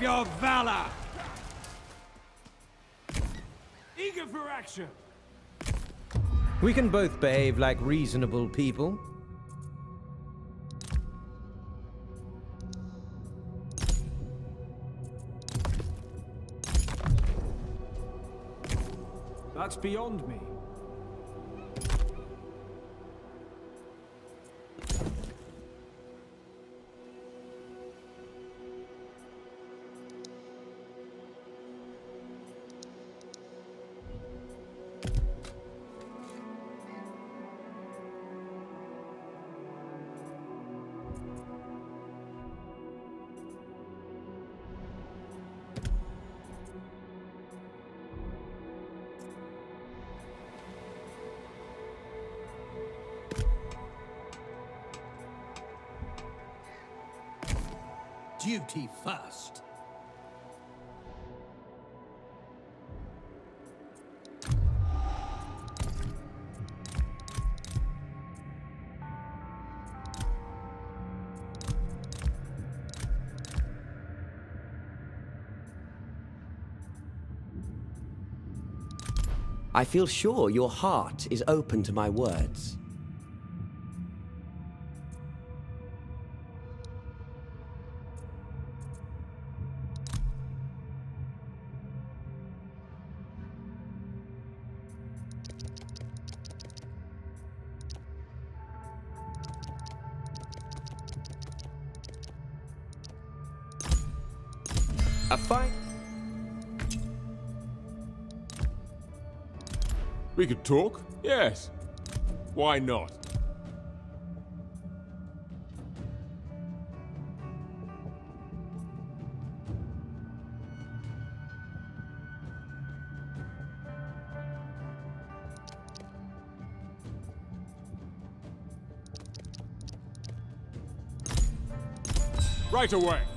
your valor! Eager for action! We can both behave like reasonable people. That's beyond me. Duty first. I feel sure your heart is open to my words. We could talk, yes. Why not? Right away.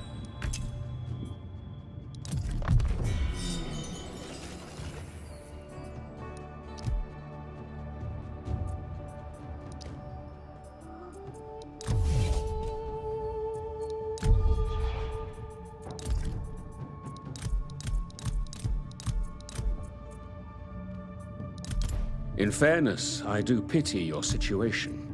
Fairness, I do pity your situation.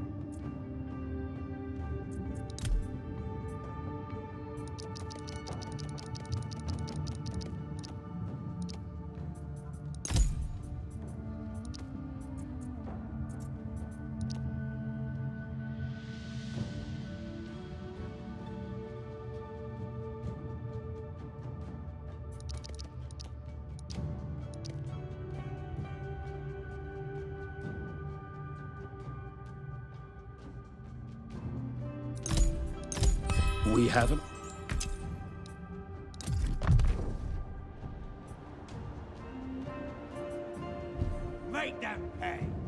Make them pay!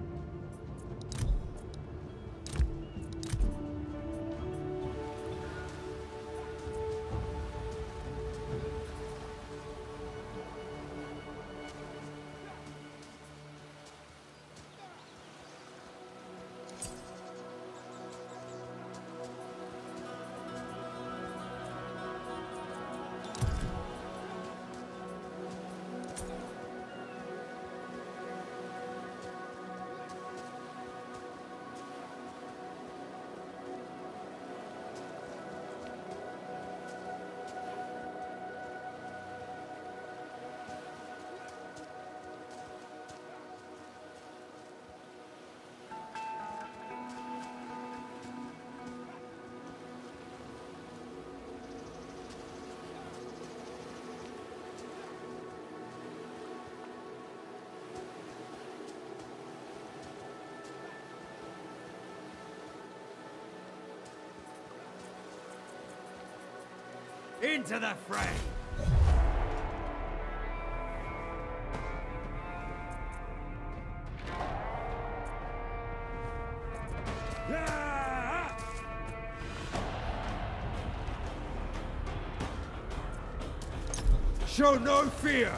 Into the fray! Show no fear!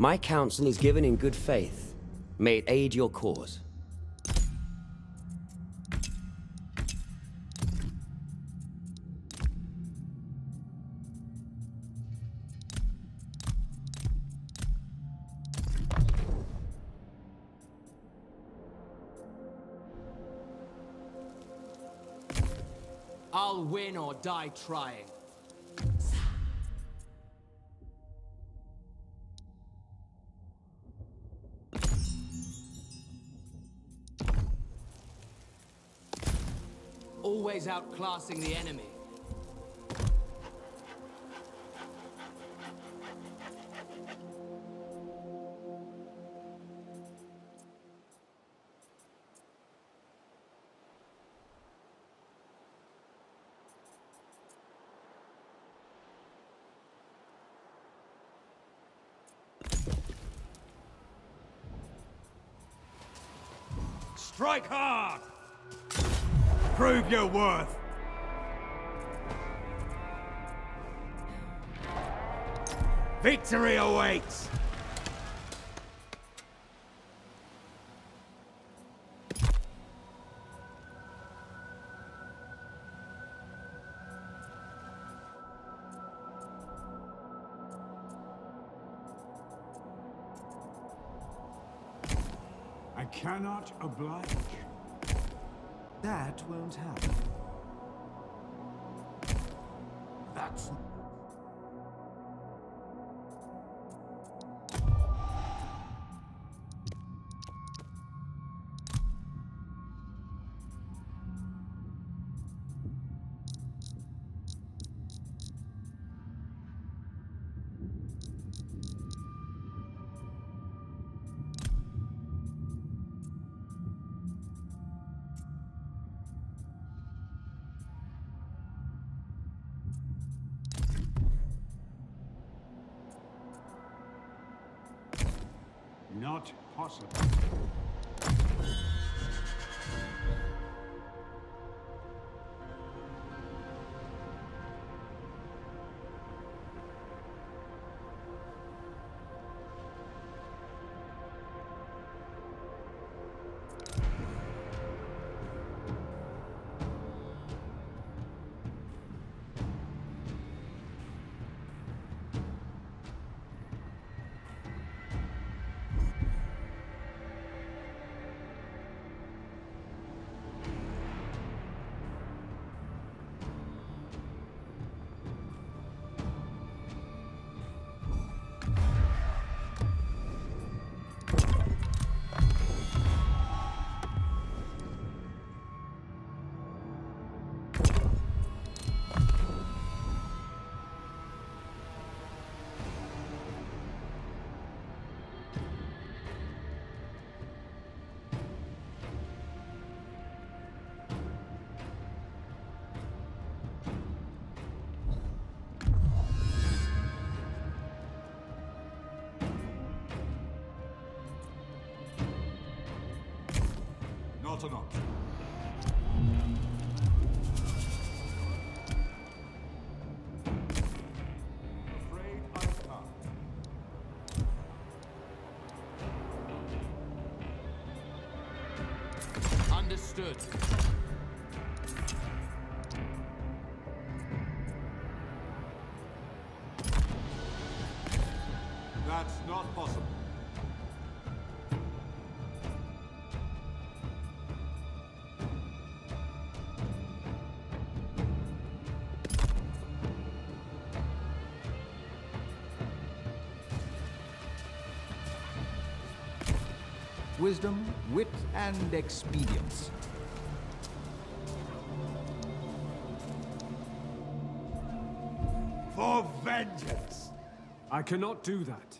My counsel is given in good faith. May it aid your cause. I'll win or die trying. Always outclassing the enemy. Strike hard! Your worth! Victory awaits! I cannot oblige. That won't happen. Possible. Not an option. Understood. Wisdom, wit, and expedience. For vengeance! I cannot do that.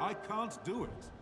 I can't do it.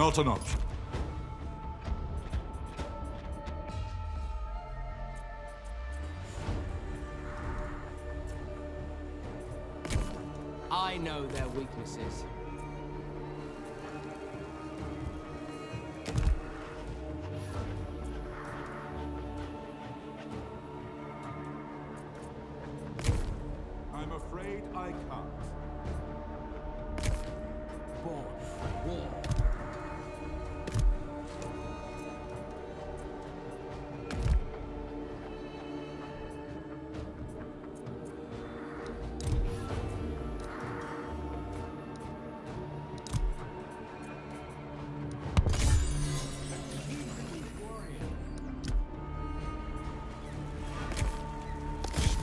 Not an option. I know their weaknesses.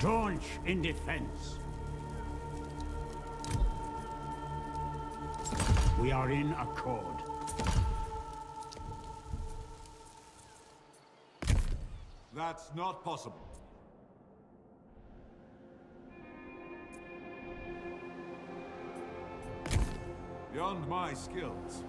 Staunch in defense. We are in accord. That's not possible. Beyond my skills.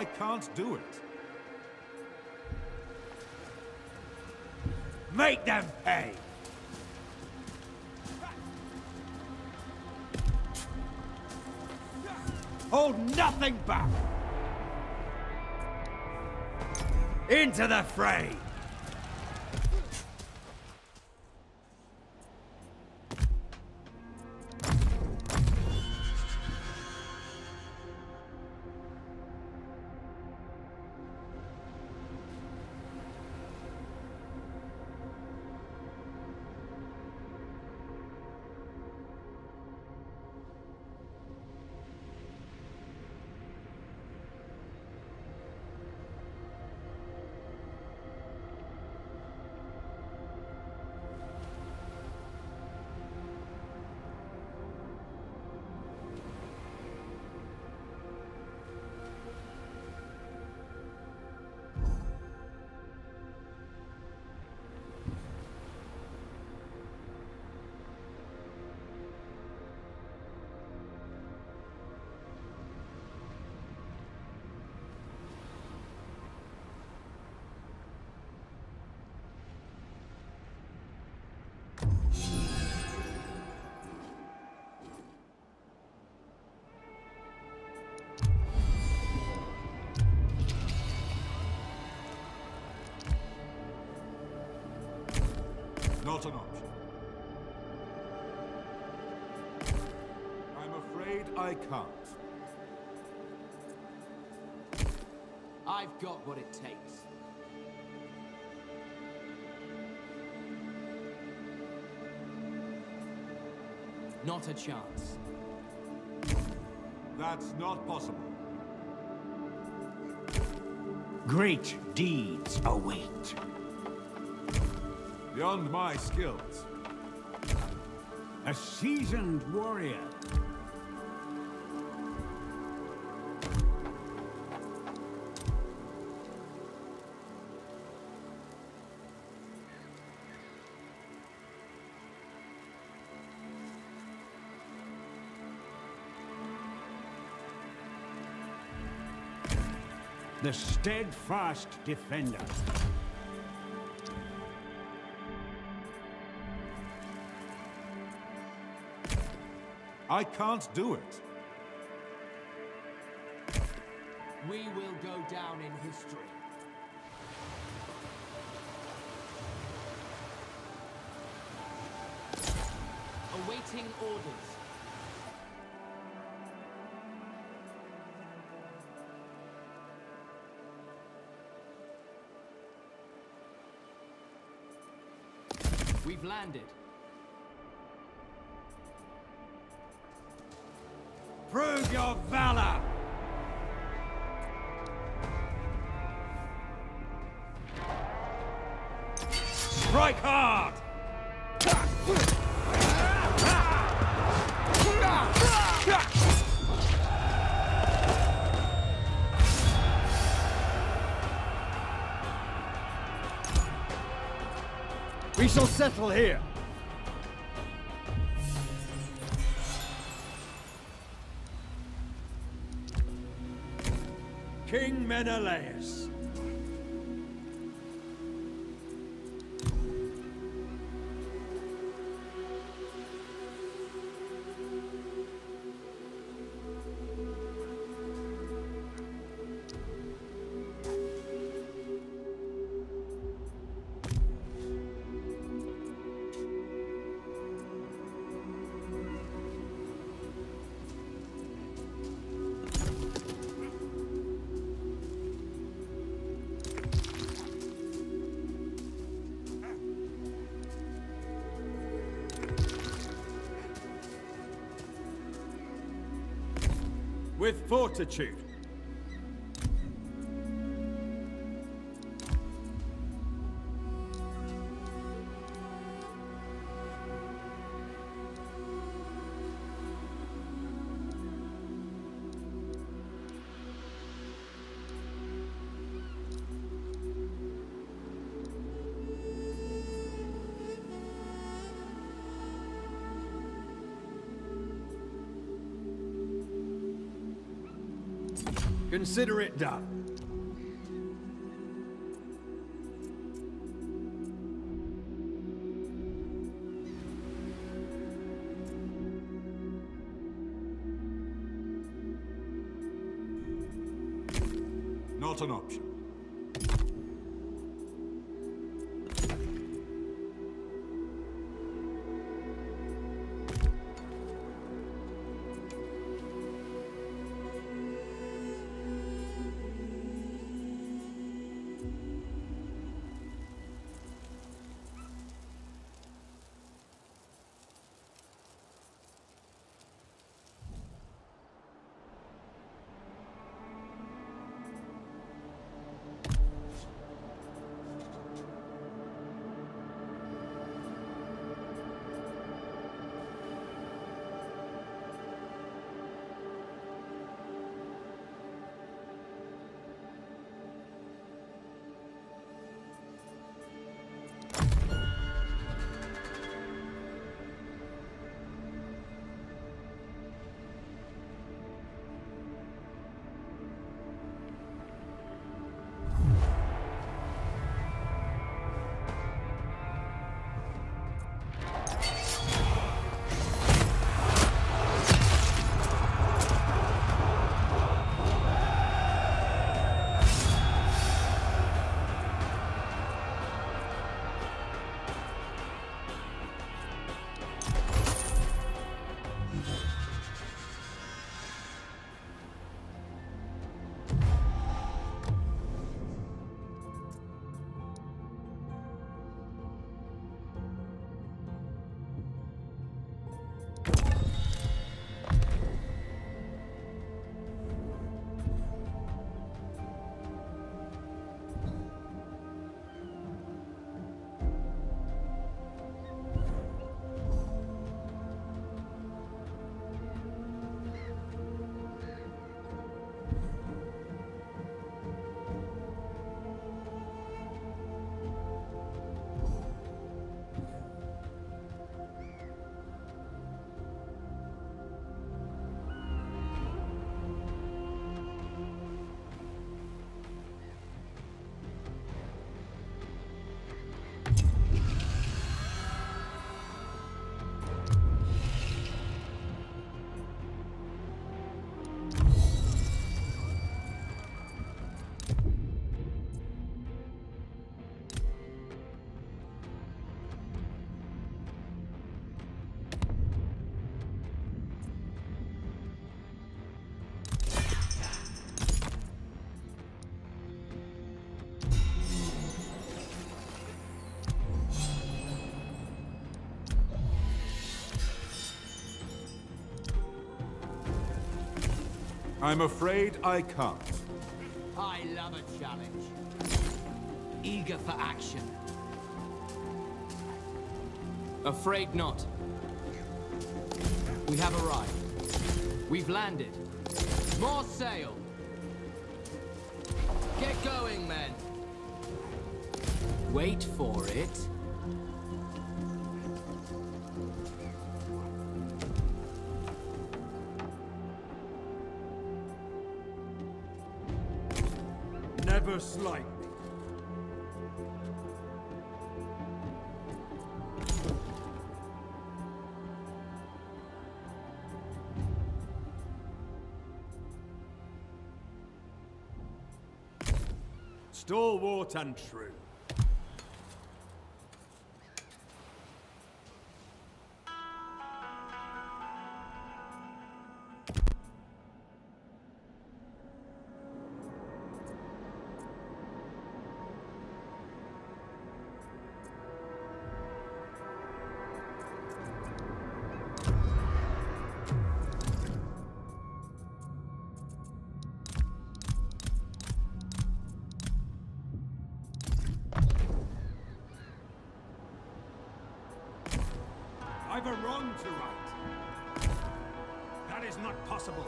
I can't do it. Make them pay! Hold nothing back! Into the fray! I've got what it takes. Not a chance. That's not possible. Great deeds await. Beyond my skills. A seasoned warrior. The steadfast defender. I can't do it. We will go down in history. Awaiting orders. We've landed. Prove your valor! Strike hard! Shall settle here. King Menelaus. With fortitude. Consider it done. I'm afraid I can't. I love a challenge. Eager for action. Afraid not. We have arrived. We've landed. More sail. Get going, men. Wait for it. Never slight me. Stalwart and true. A wrong to right. That is not possible.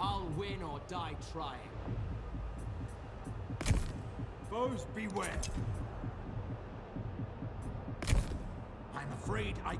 I'll win or die trying. Foes beware. I'm afraid I...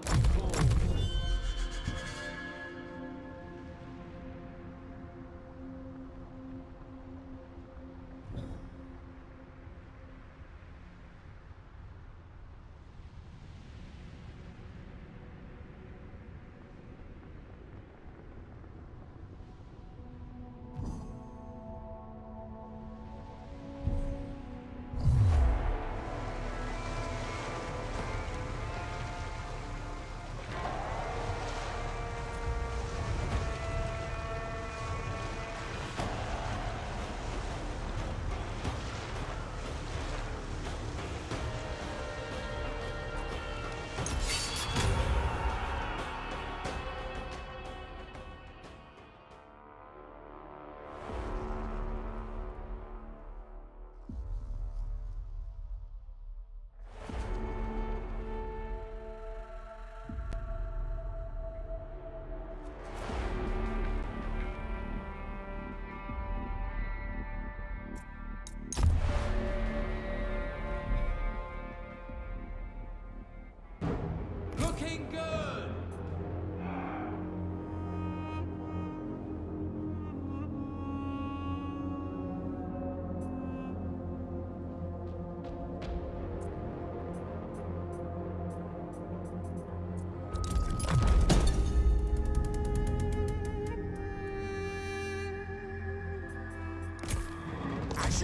block.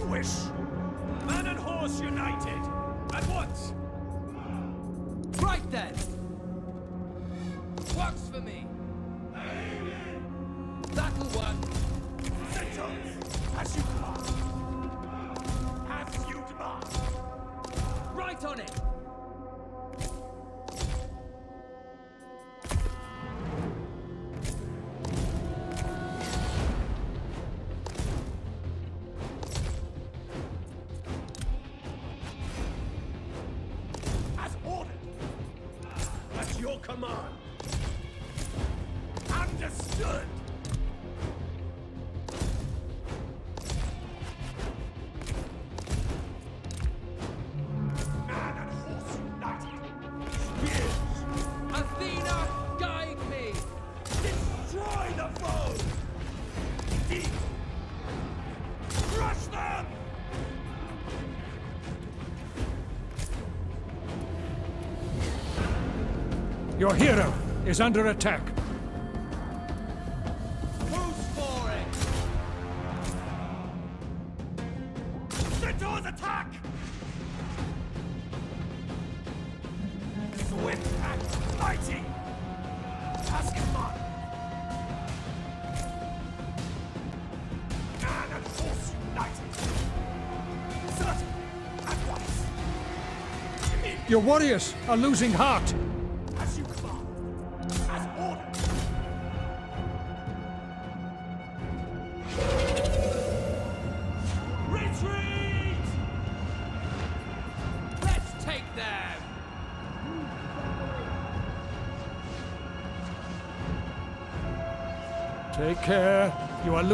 wish. Man and horse united. At once. Right then. Works for me. Your hero is under attack. Who's for it? The doors attack! Swift and mighty! Task him on! Man and force united! Certain! At once! Your warriors are losing heart!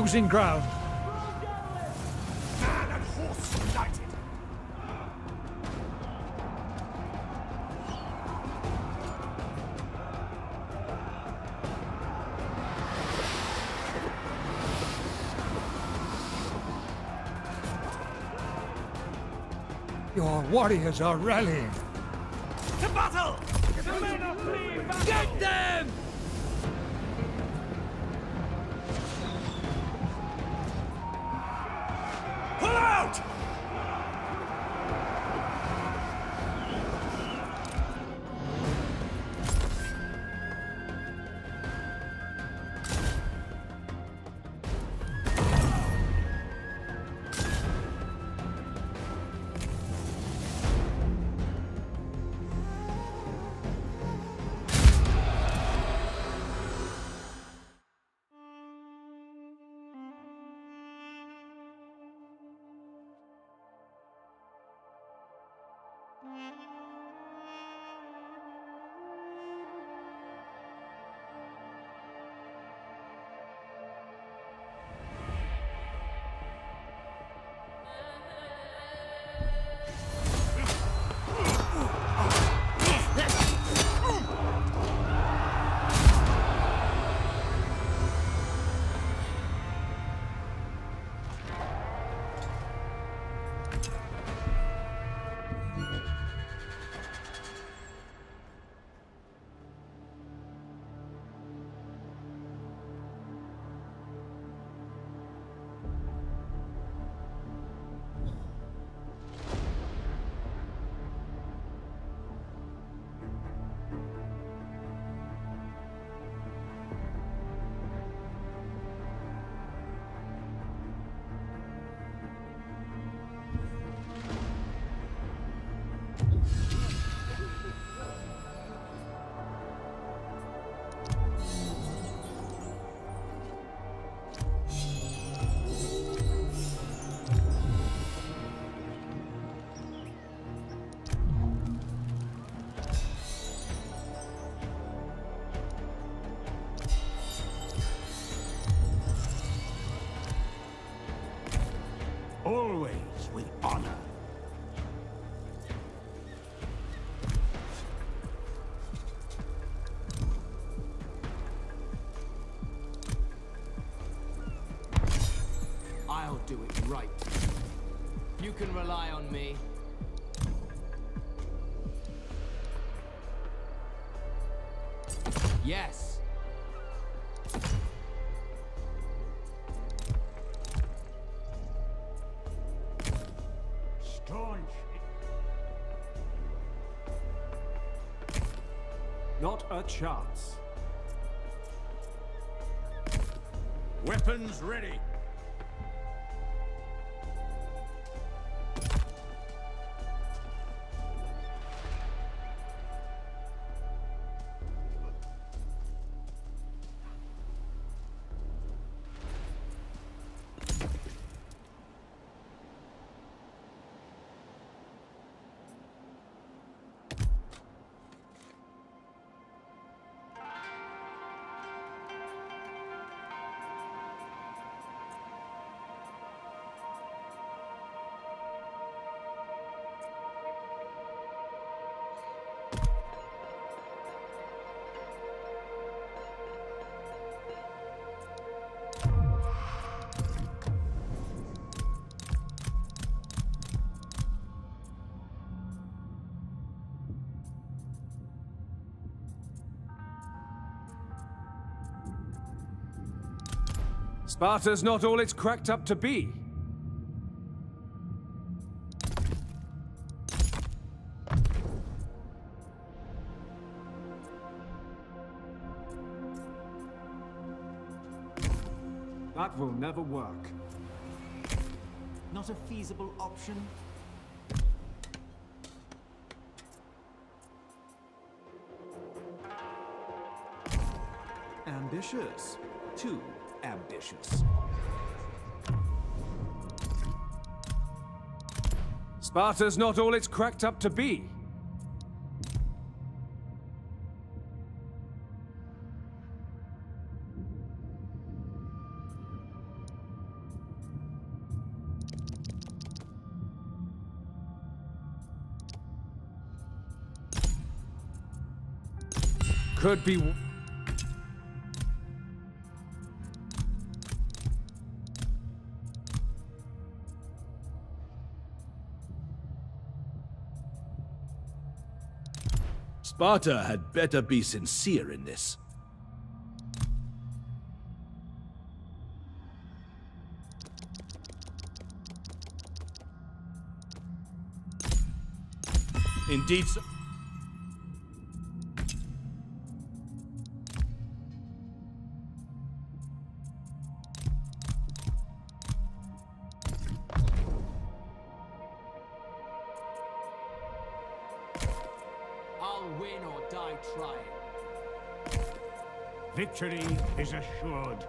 Losing ground. Your warriors are rallying. To battle! Get them! Out! Do it right. You can rely on me. Yes. Staunch. Not a chance. Weapons ready. Sparta's not all it's cracked up to be. That will never work. Not a feasible option? Ambitious. Two ambitious. Sparta's not all it's cracked up to be. Could be... Sparta had better be sincere in this. Indeed, so is assured.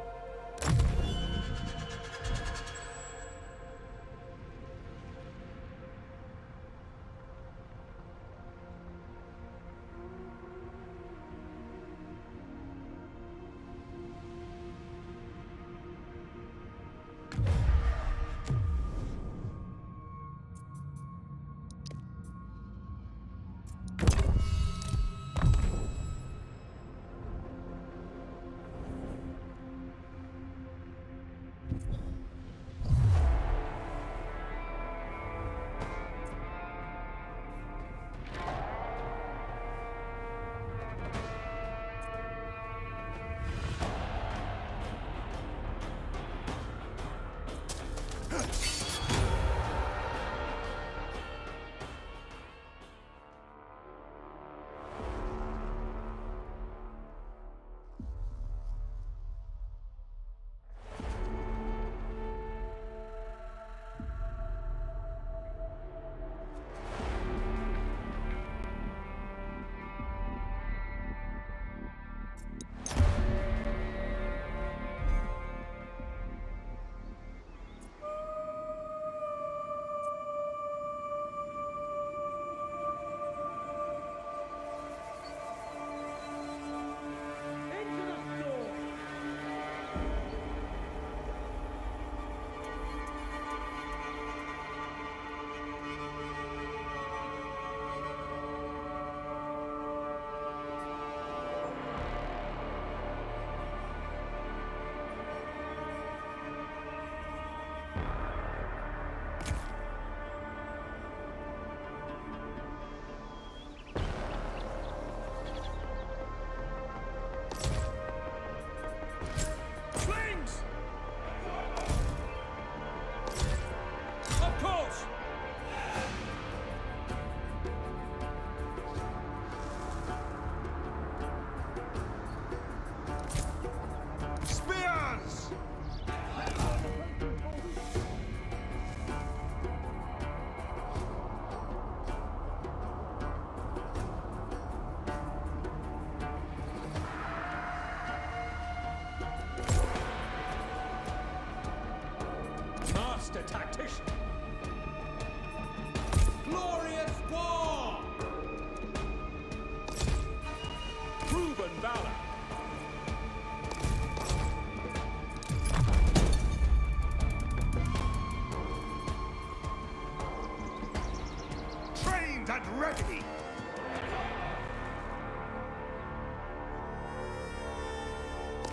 Ready!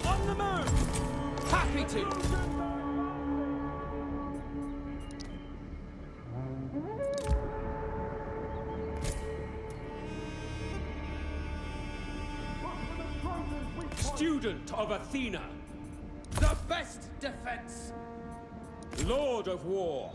On the move! Happy to! Student of Athena! The best defense! Lord of War!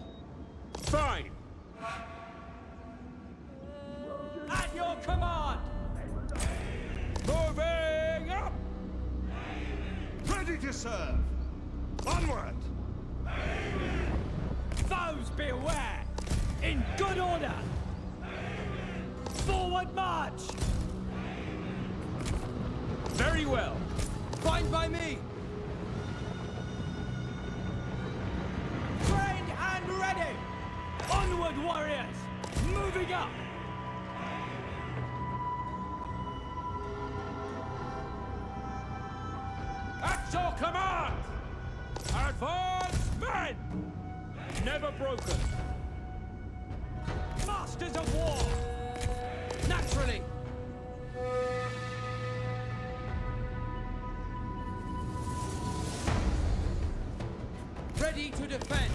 defend.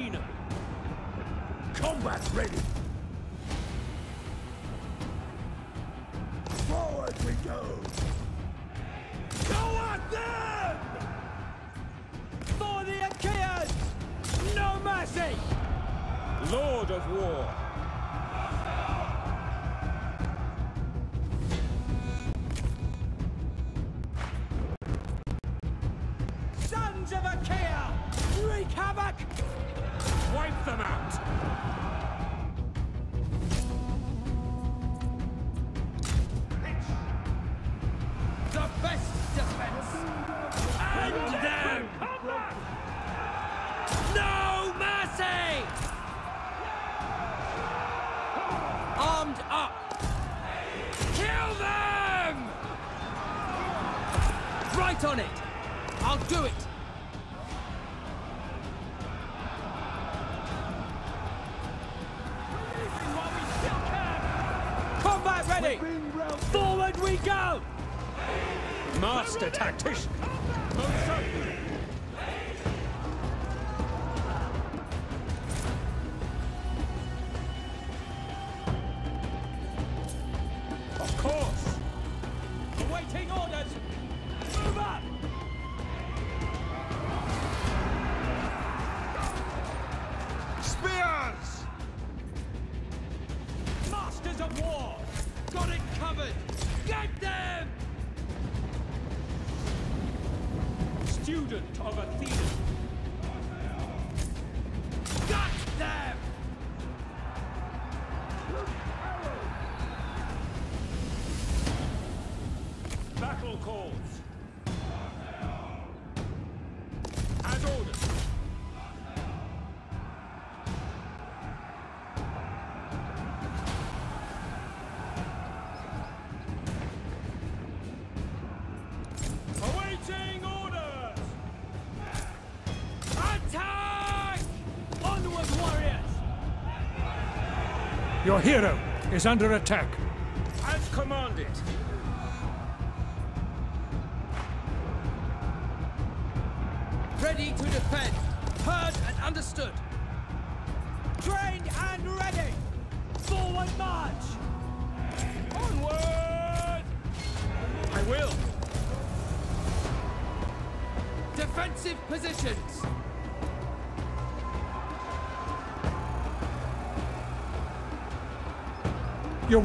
Athena. Combat's ready. Forward we go. Go at them! For the Achaeans, no mercy! Lord of War. Sons of Achaea, wreak havoc wipe them out. master tactician. hero is under attack.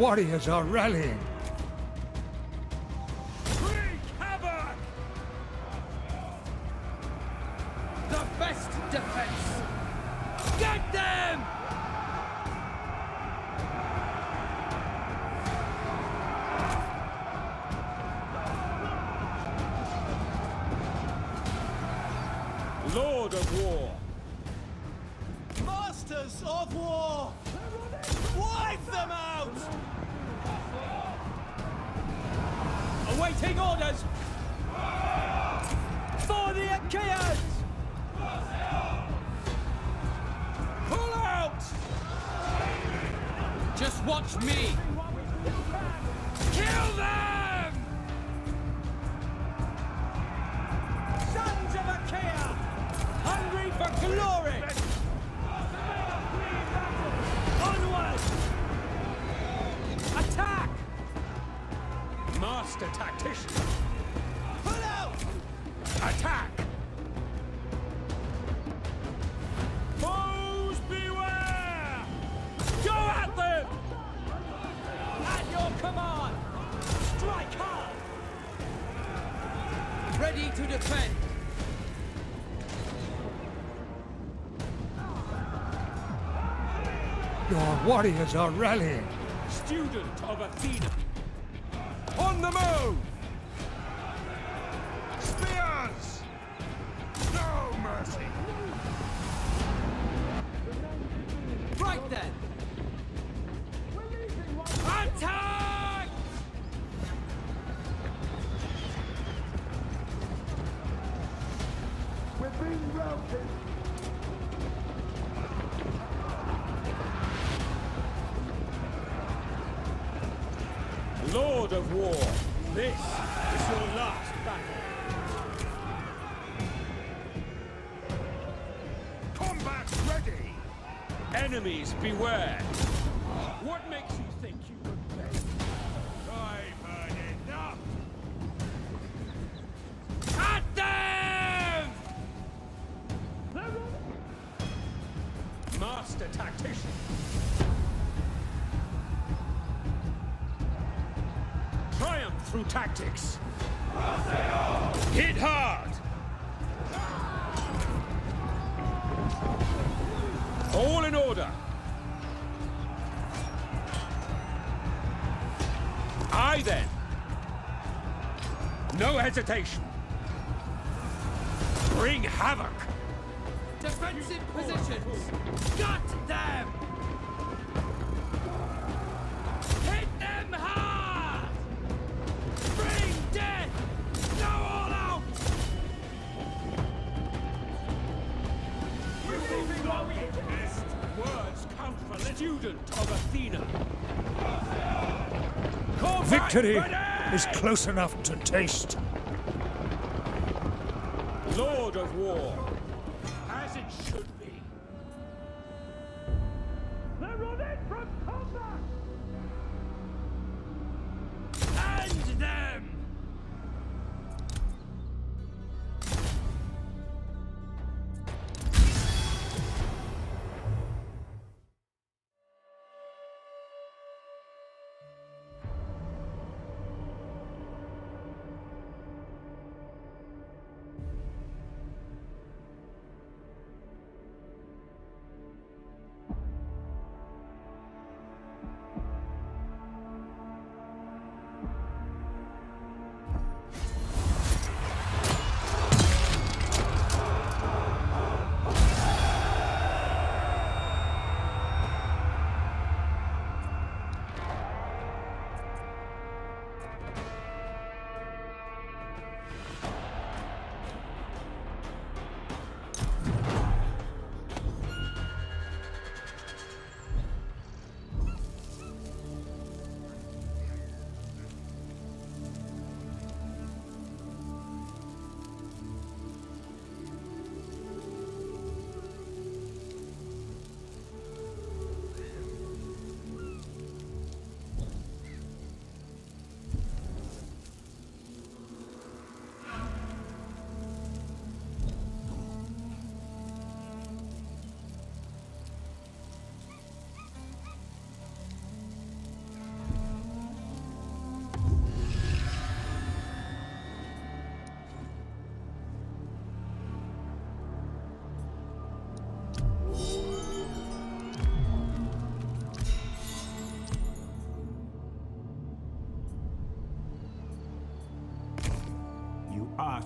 warriors are rallying. warriors are rallying. Student of Athena. hesitation. Bring havoc. Defensive positions. Got them. Hit them hard. Bring death. Go all out. We're moving on. Best words count for the student of Athena. Victory is close enough to taste.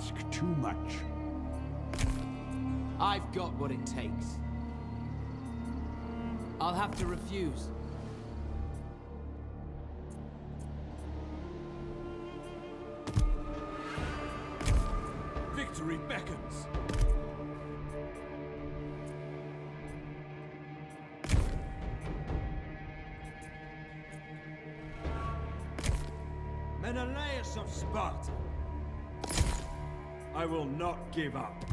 Ask too much. I've got what it takes. I'll have to refuse. Victory beckons. Menelaus of Sparta. I will not give up.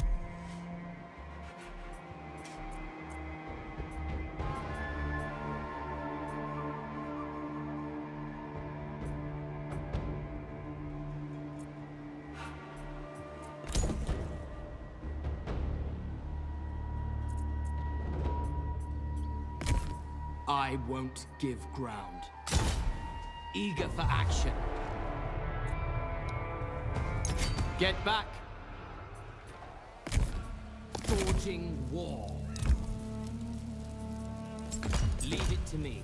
I won't give ground. Eager for action. Get back. Forging war. Leave it to me.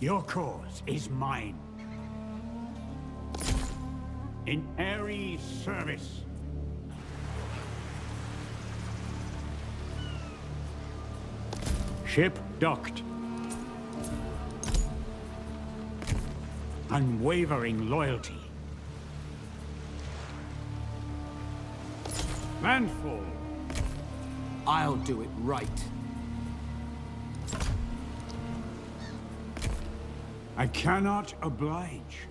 Your cause is mine. In Ares' service. Ship docked. Unwavering loyalty. Landfall. I'll do it right. I cannot oblige.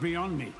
Beyond me.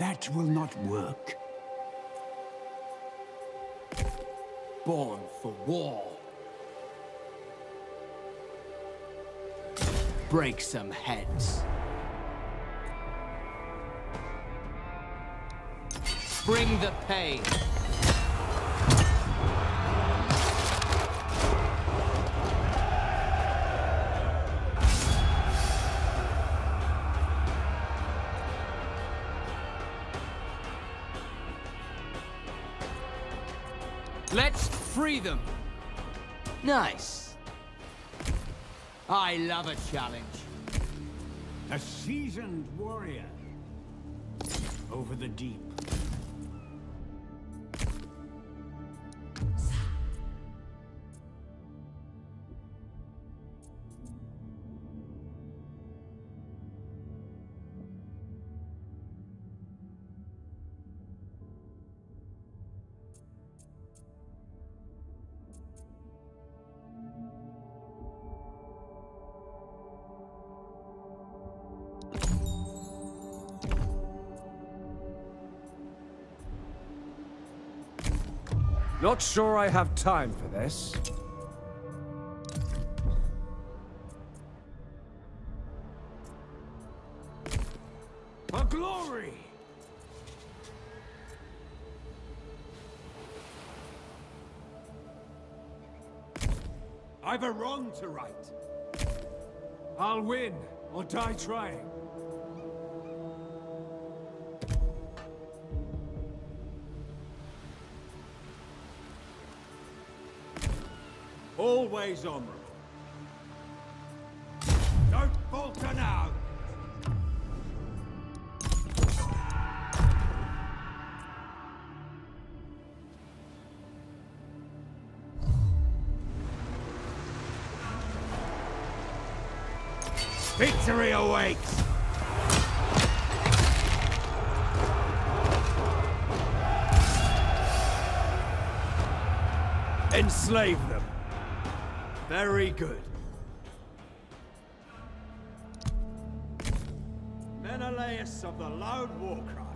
That will not work. Born for war. Break some heads. Bring the pain. Free them. Nice. I love a challenge. A seasoned warrior. Over the deep. Not sure I have time for this. For glory! I've a wrong to right. I'll win, or die trying. Always honorable. Don't falter now! Victory awaits! Enslave them. Very good. Menelaus of the Loud Warcry.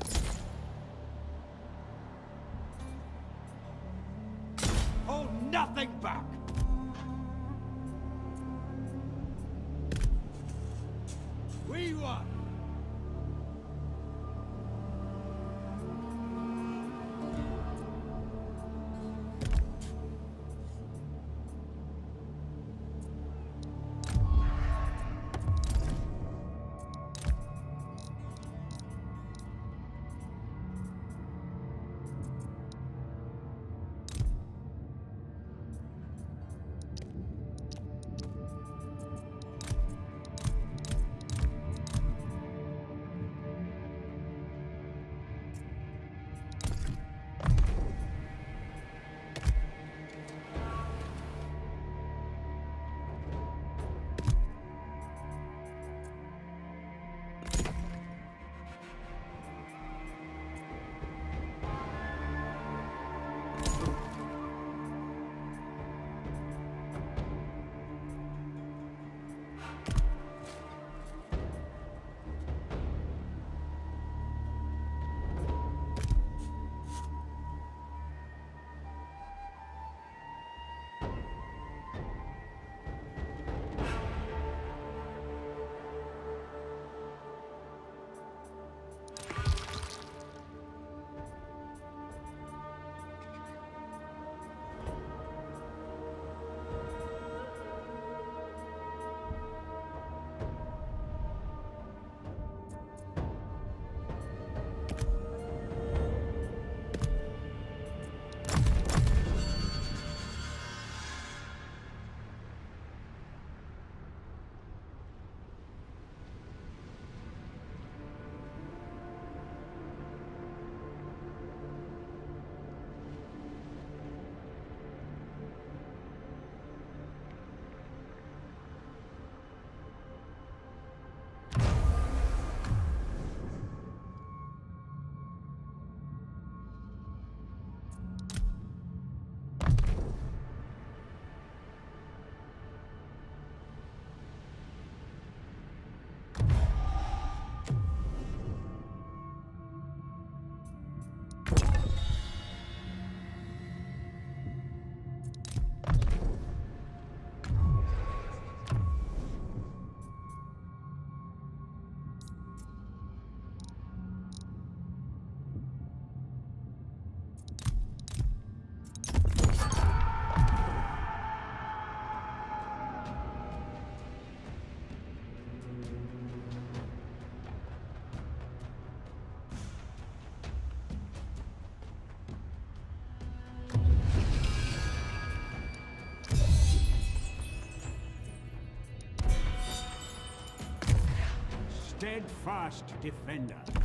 Steadfast defender.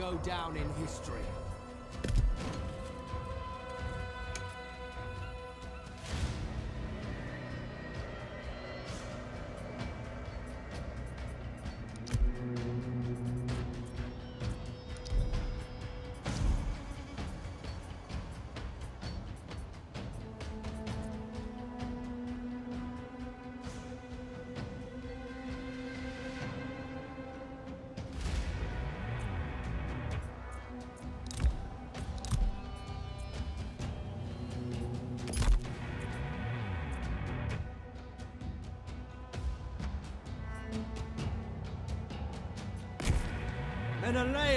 Go down in history.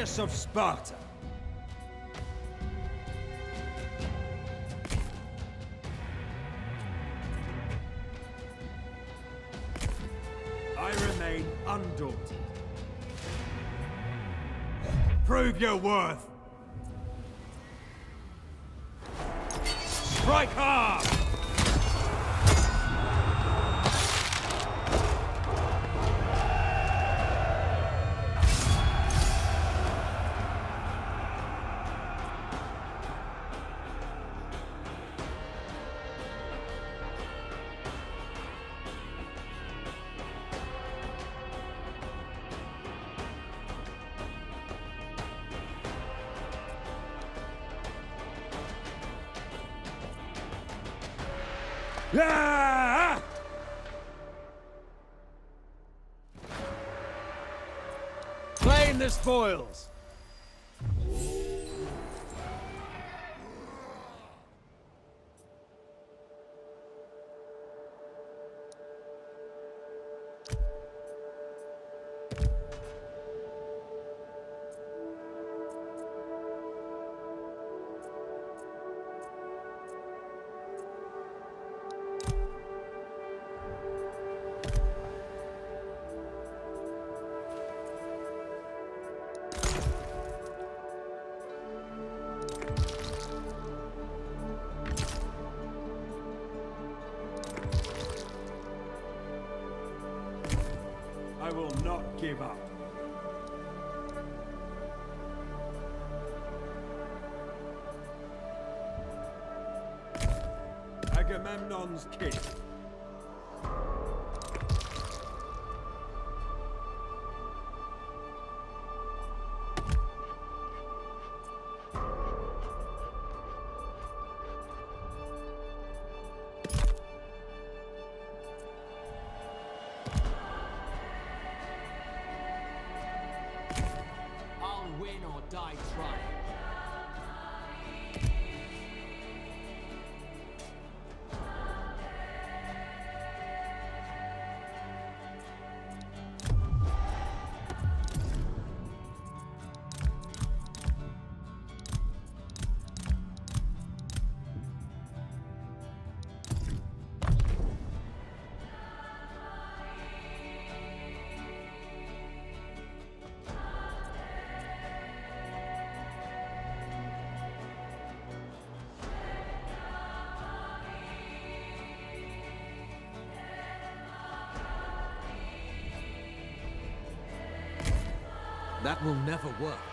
Menelaus of Sparta. I remain undaunted. Prove your worth. Ah! Claim the spoils! Kid. That will never work.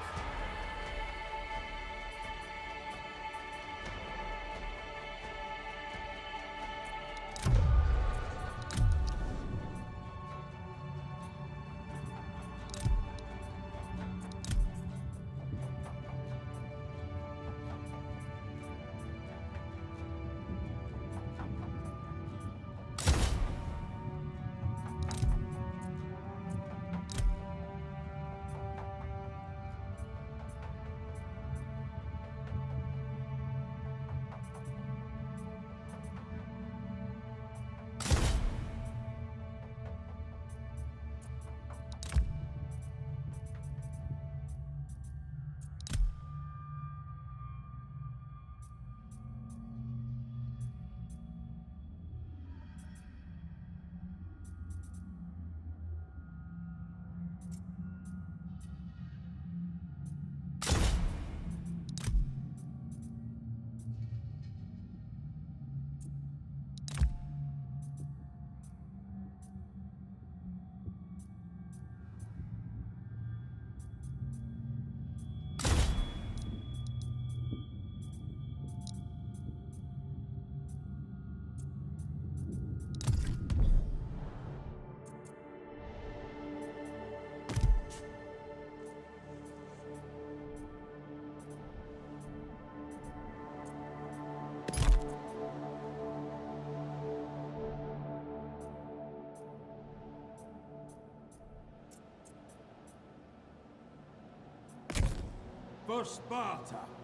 For Sparta!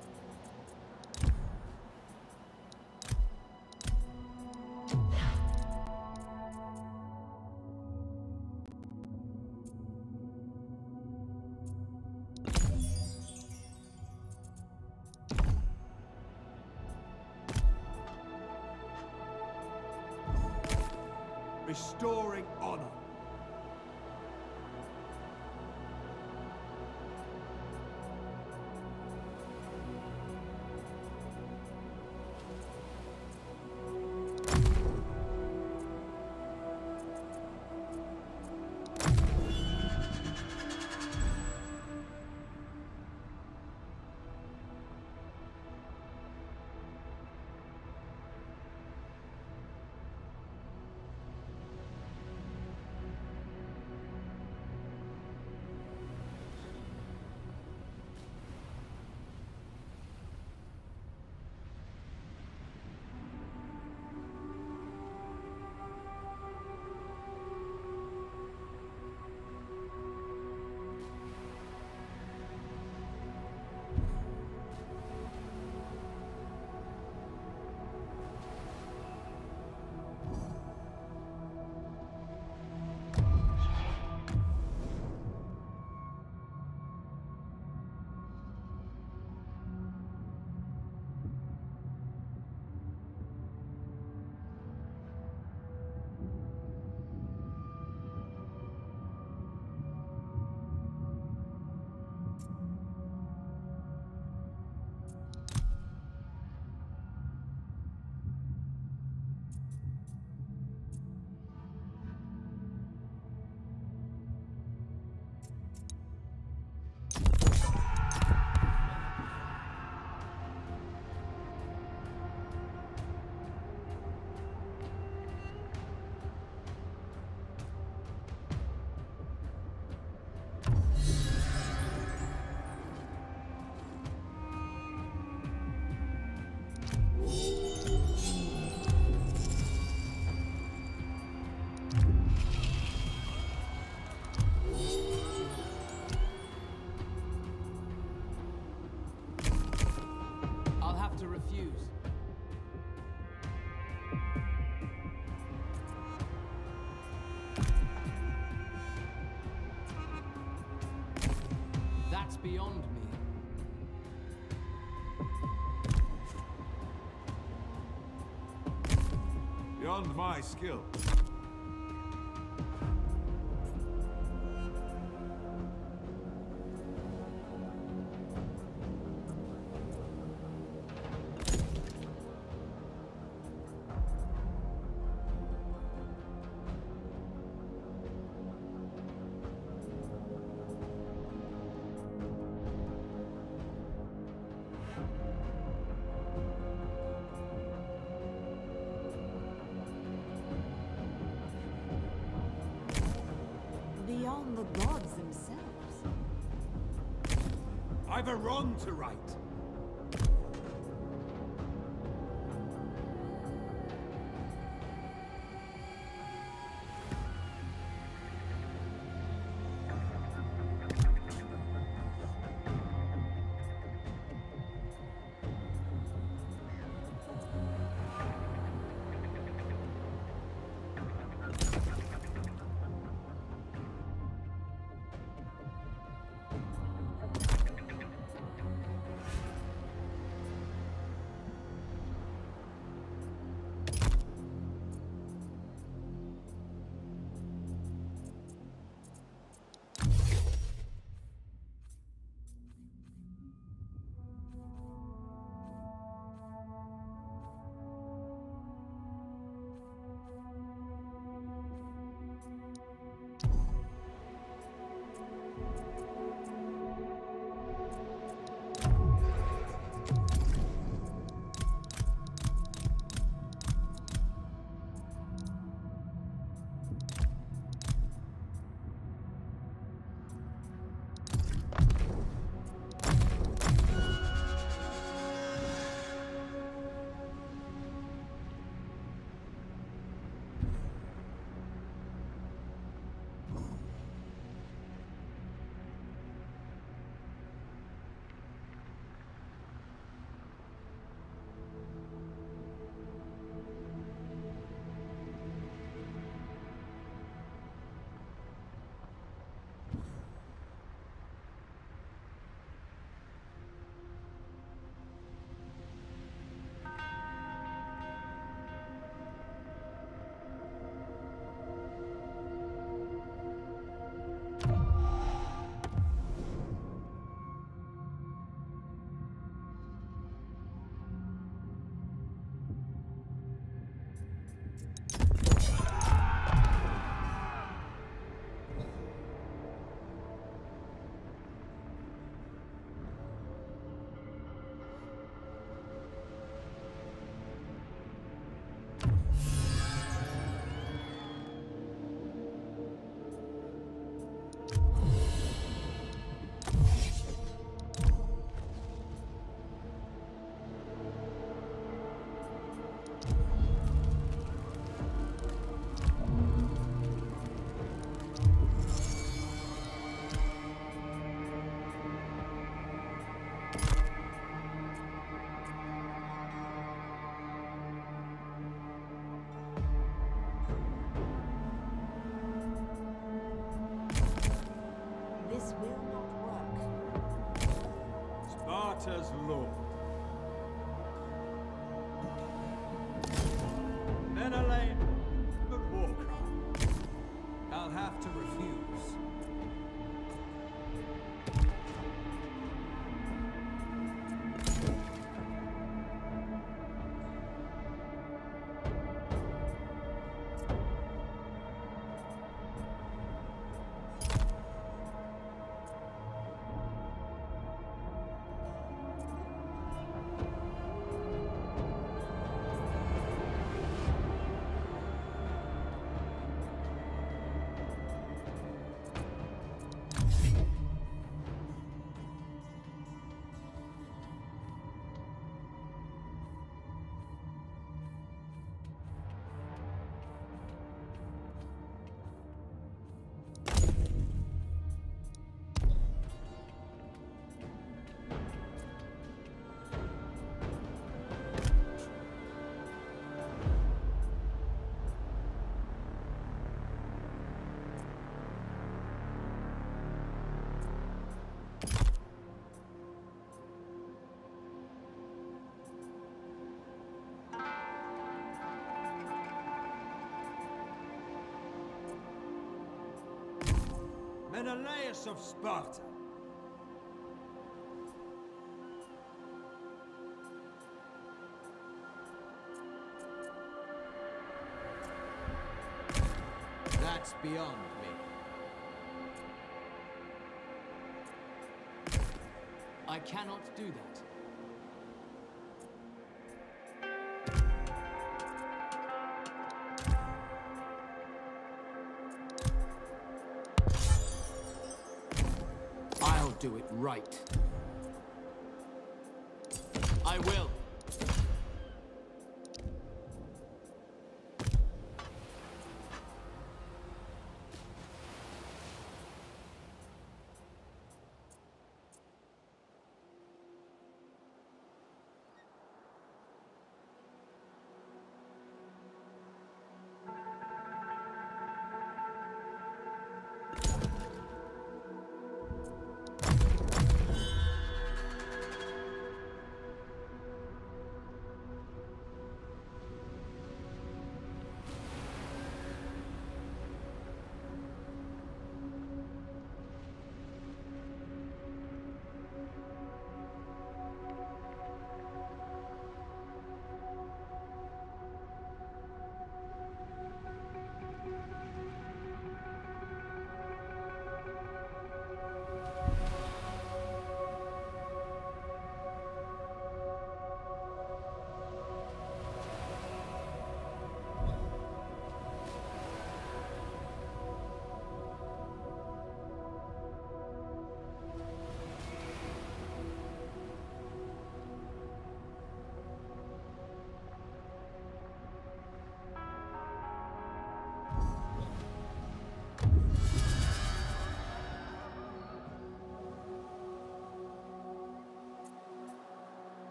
Beyond me. Beyond my skill. The gods themselves. I've a wrong to right. Menelaus of Sparta. That's beyond me. I cannot do that. Do it right.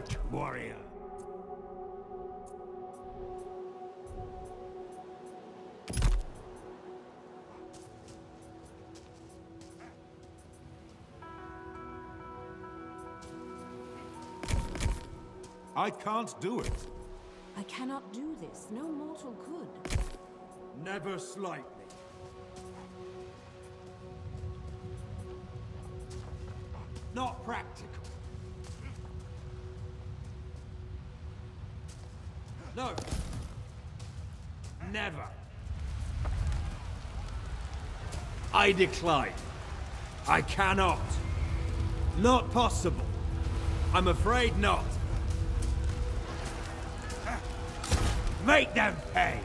Stalwart warrior. I can't do it. I cannot do this. No mortal could. Never slightly. Not practical. No. Never. I decline. I cannot. Not possible. I'm afraid not. Make them pay!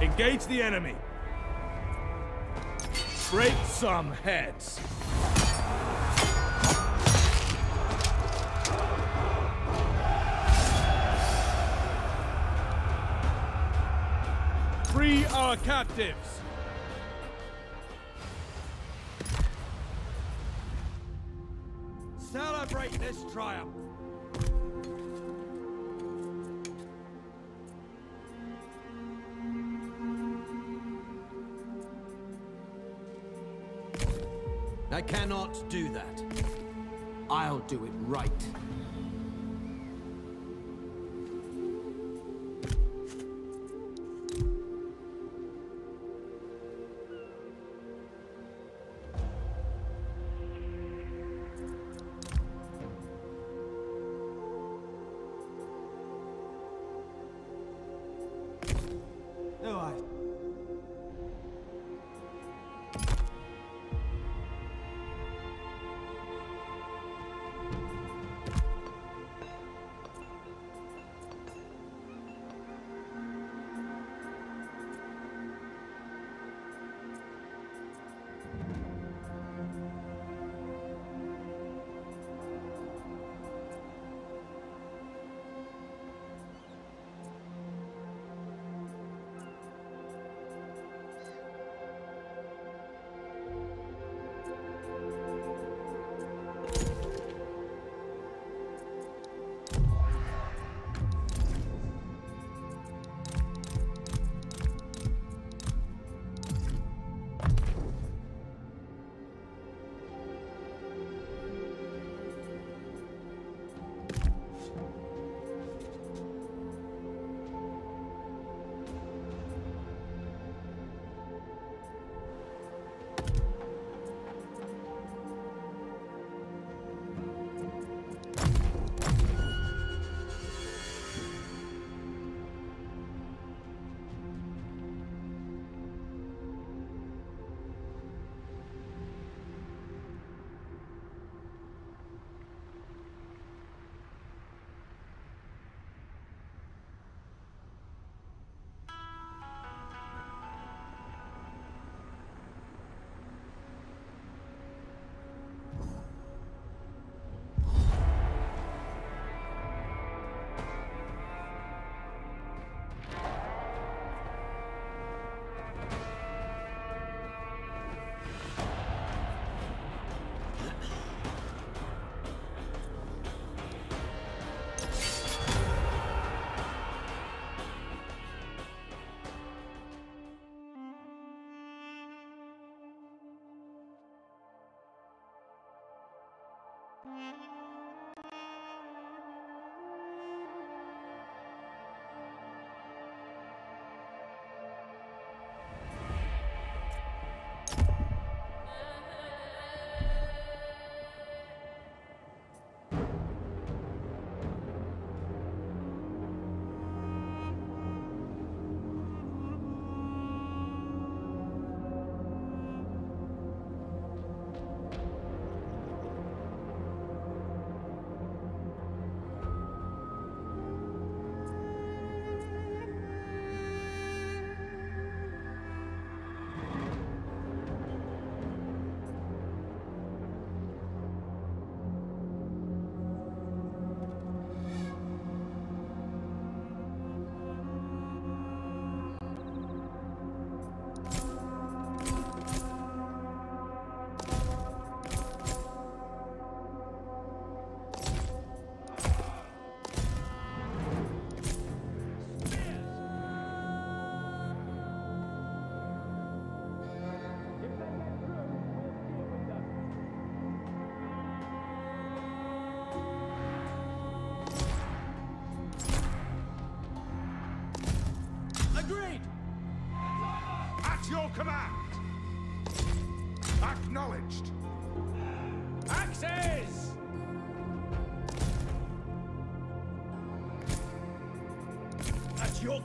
Engage the enemy. Break some heads. our captives! Celebrate this triumph! I cannot do that. I'll do it right.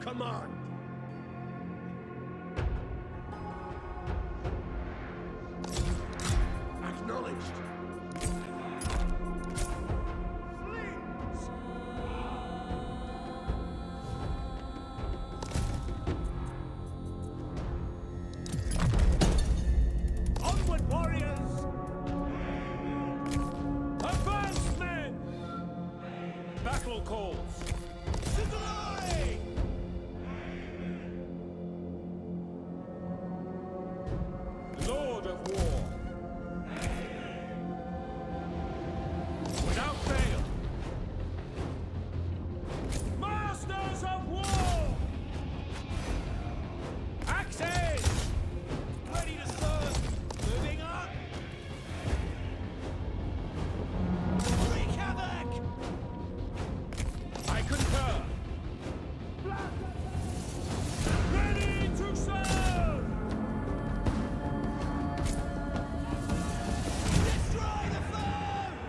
At your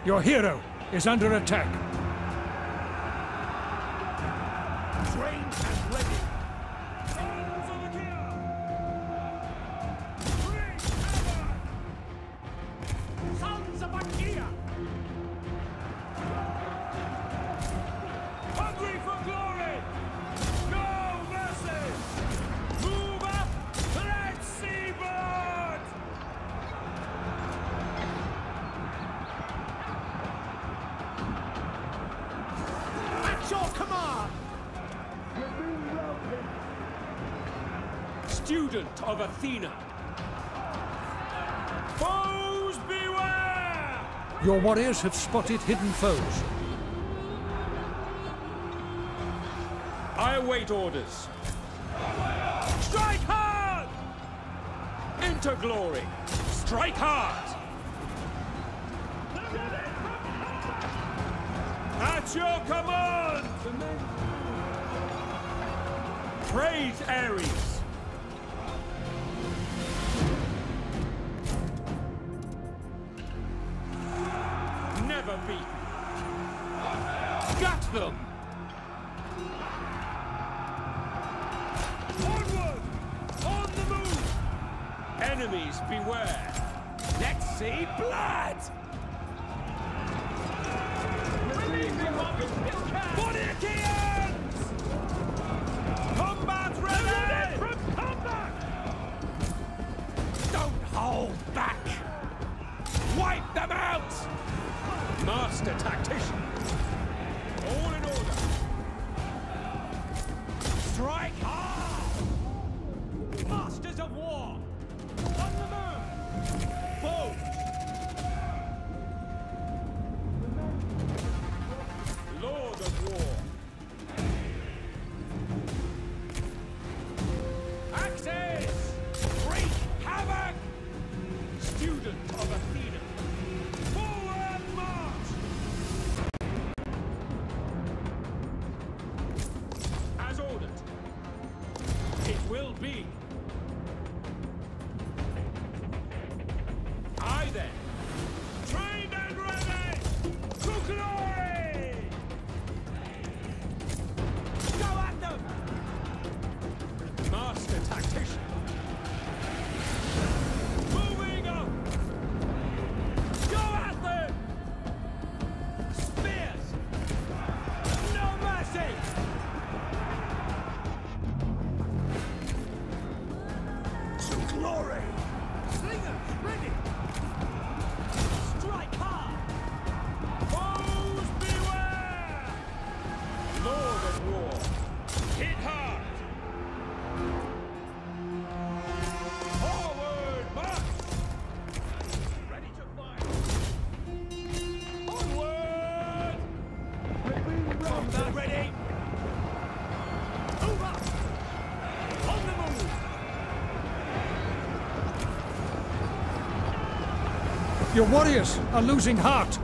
Your hero is under attack. Athena. Foes beware! Your warriors have spotted hidden foes. I await orders. Strike hard! Enter glory. Strike hard! At your command! Praise Ares! never beaten. Got them! Onward! On the move! Enemies beware! Let's see blood! Release him, Hobbit! Still can! Your warriors are losing heart.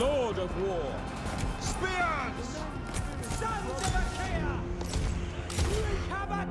Lord of War. Spears! Sons of Achaia! Wreak havoc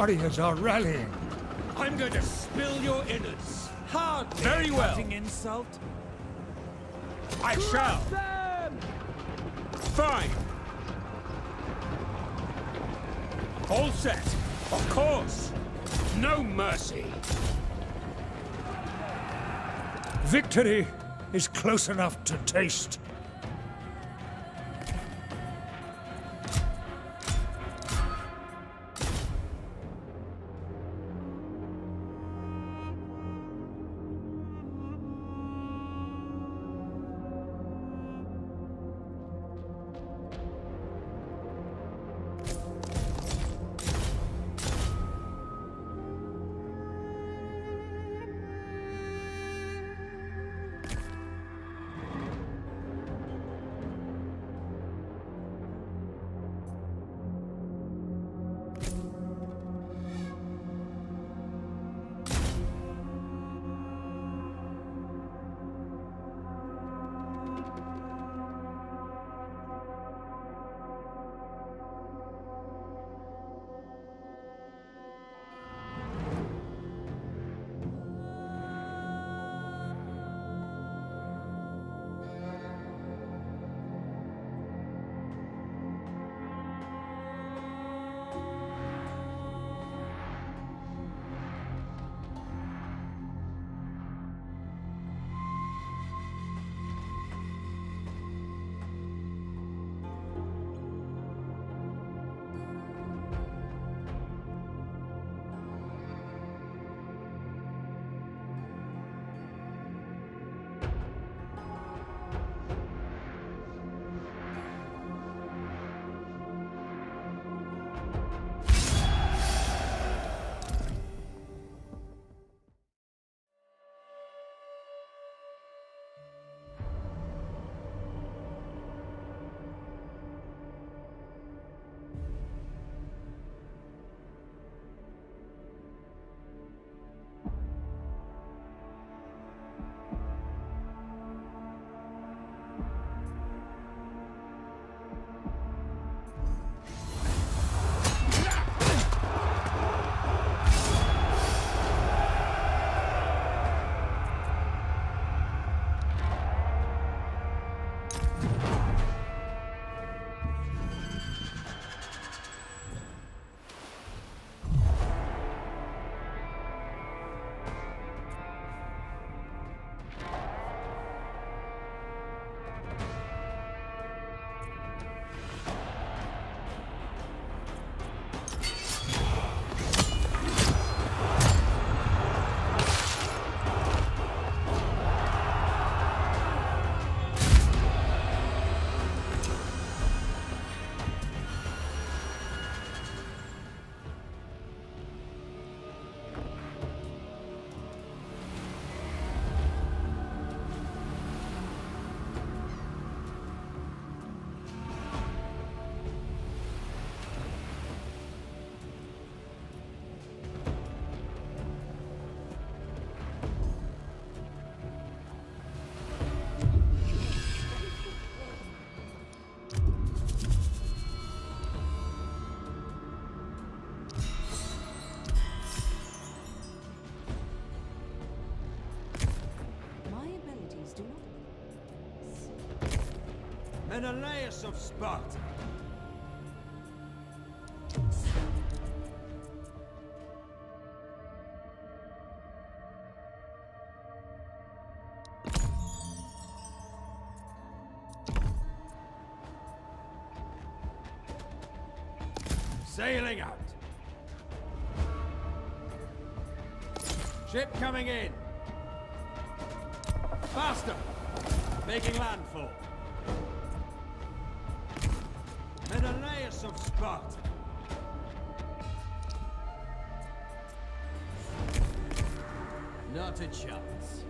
warriors are rallying. I'm going to spill your innards. How Very well. insult? I shall. Them! Fine. All set. Of course. No mercy. Victory is close enough to taste. Menelaus of Sparta. Sailing out. Ship coming in. Faster! Making landfall. Menelaus of Sparta. Not a chance.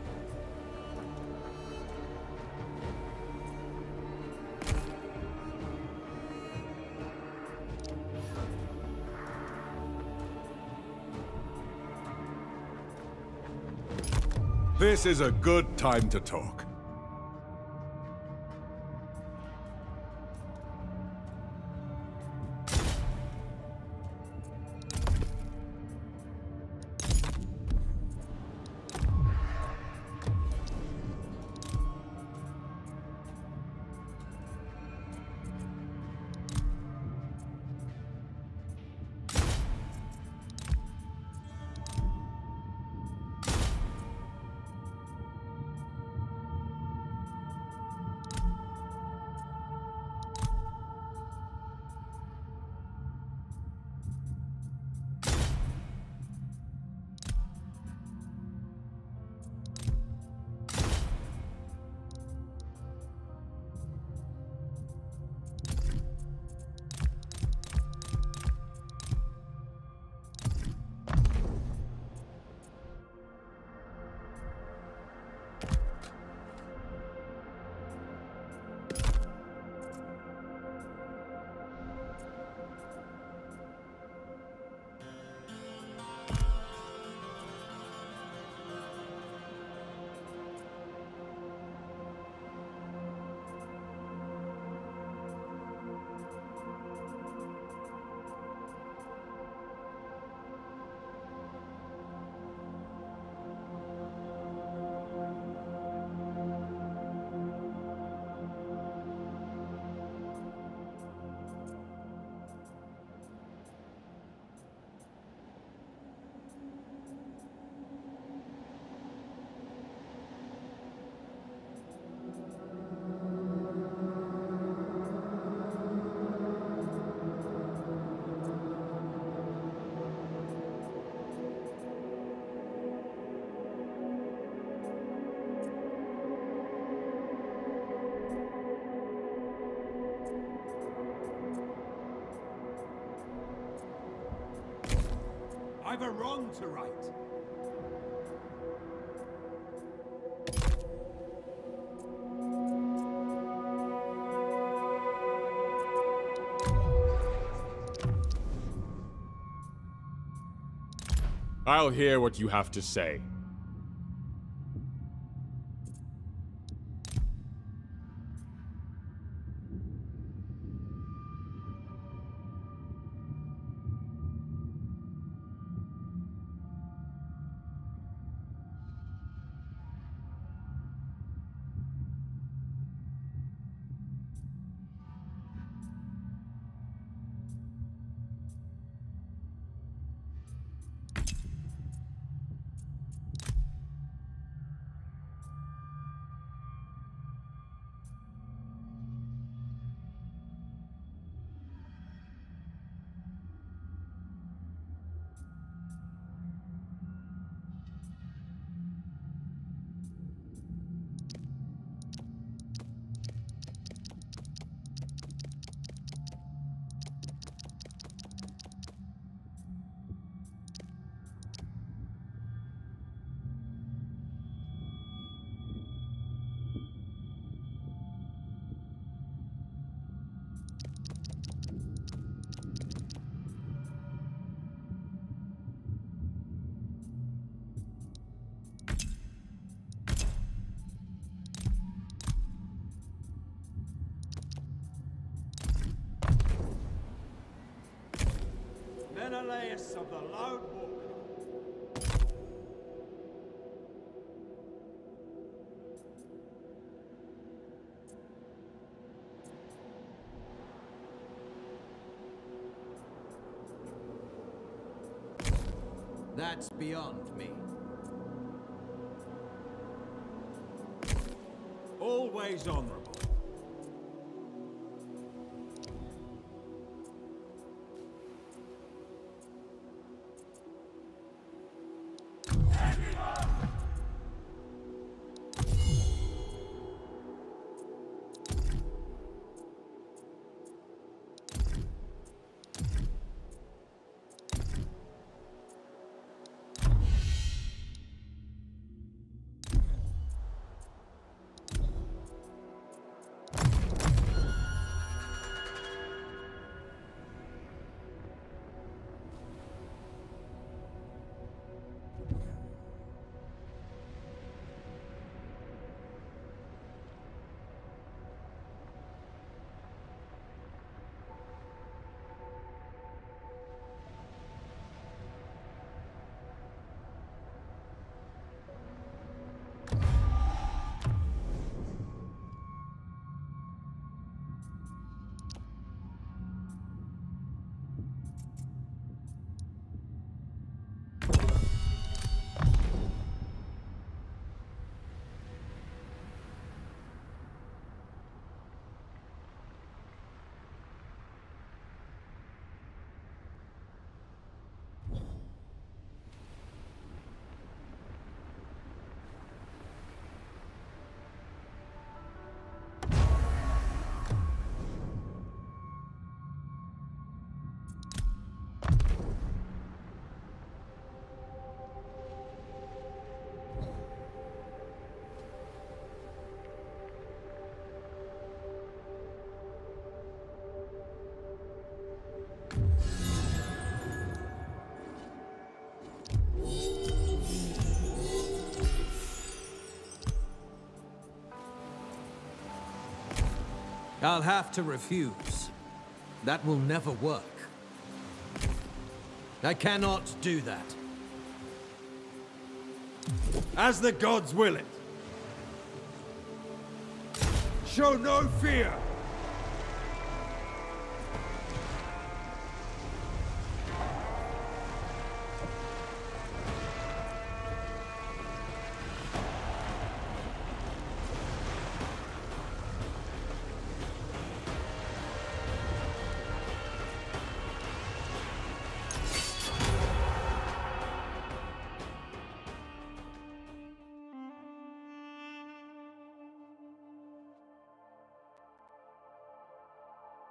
This is a good time to talk. I'll hear what you have to say. Menelaus of the Loud. That's beyond me. Always honorable. I'll have to refuse. That will never work. I cannot do that. As the gods will it. Show no fear.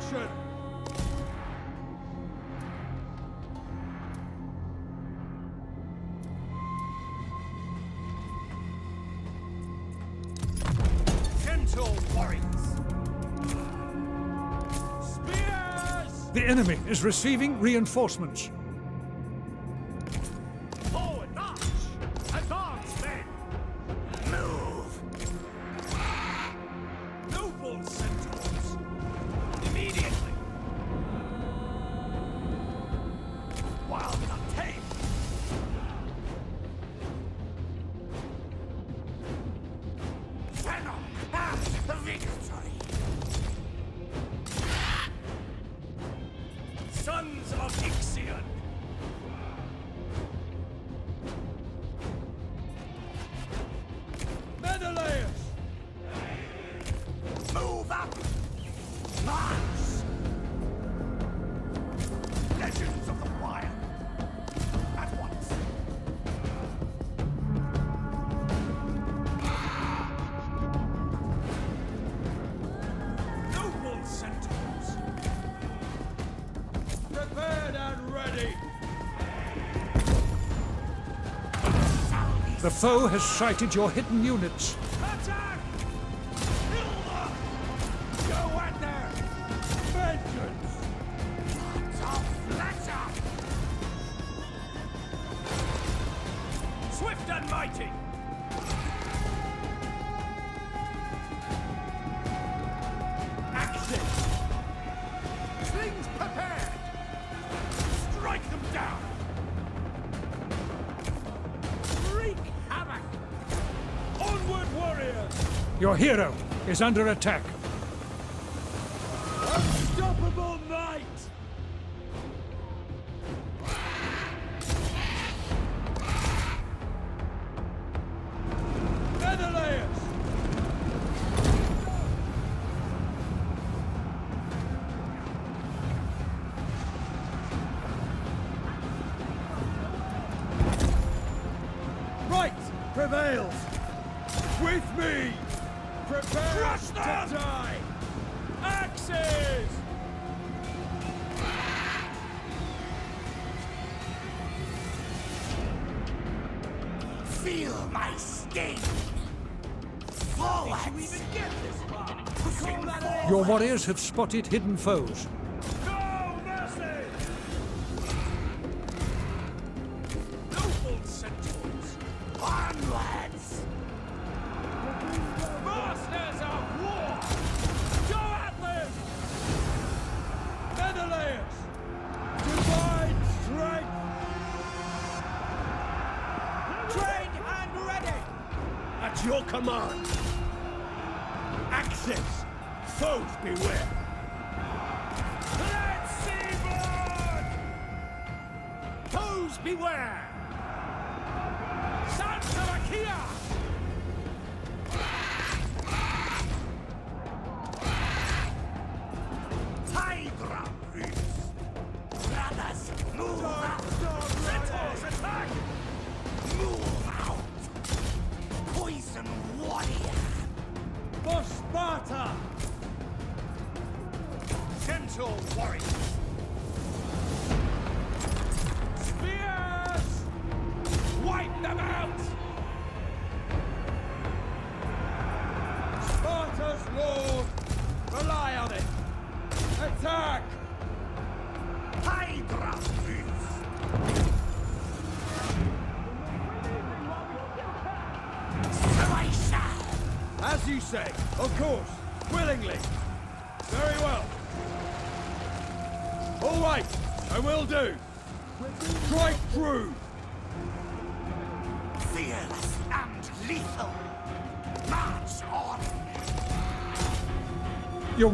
action. Gentle warriors. Spears! The enemy is receiving reinforcements. foe has sighted your hidden units. under attack. Feel my sting! Forward! Your warriors have spotted hidden foes.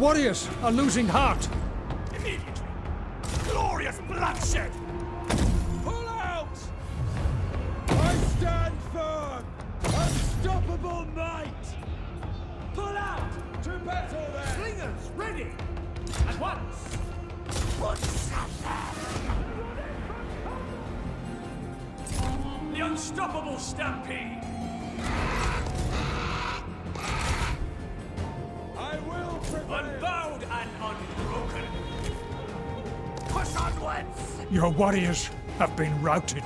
warriors are losing heart. warriors have been routed.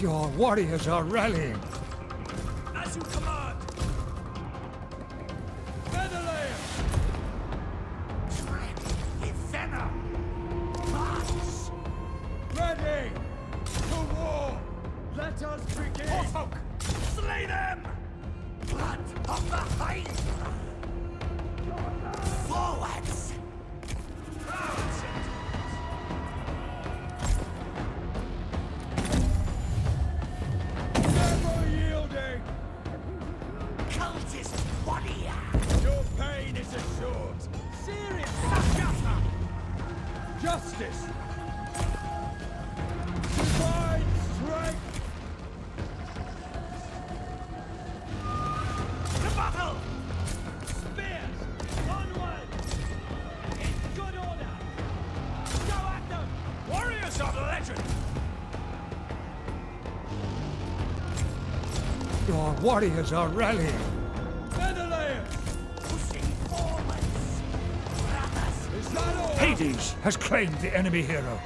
your warriors are rallying. Warriors are rallying. Menelaus! Pushing forwards! Brothers! Is that all? Hades has claimed the enemy hero.